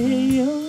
You.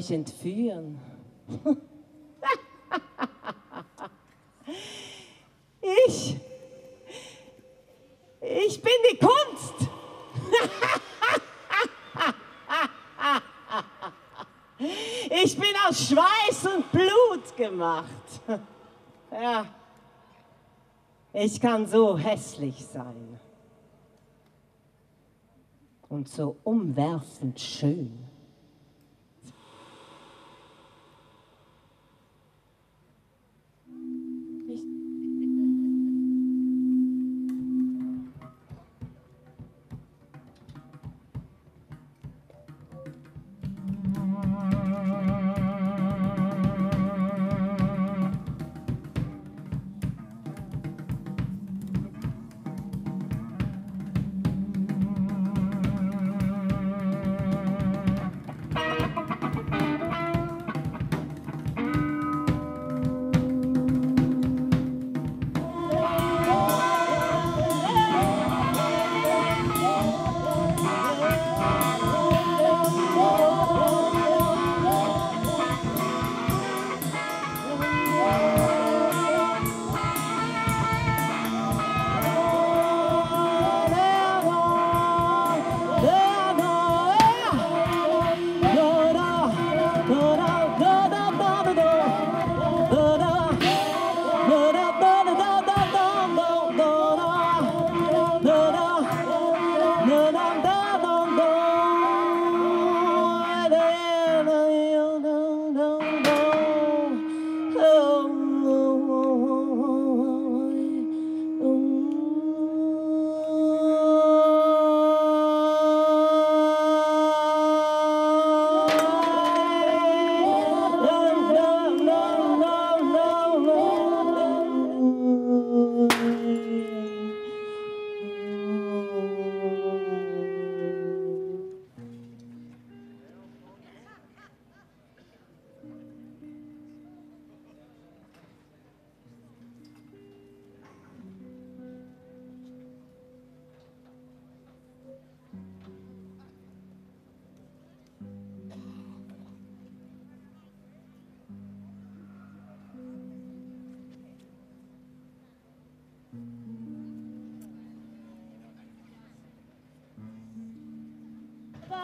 Euch entführen. Ich, ich bin die Kunst. Ich bin aus Schweiß und Blut gemacht. Ja, ich kann so hässlich sein und so umwerfend schön.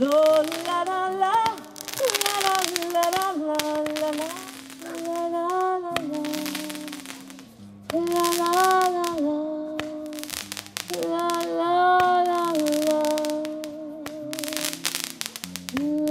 Oh la la la, la la la la la la. La la la la la.